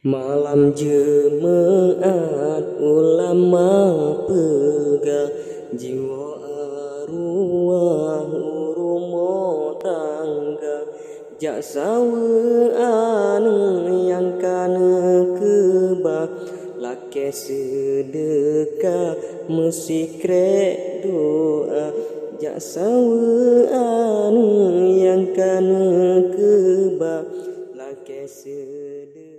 Malam jemaat ulama pega jiwa arwah urumo tangga. Jak sawe yang kana keba Laki sedekah mesti krek doa. Jak sawe yang kana keba Laki sedekah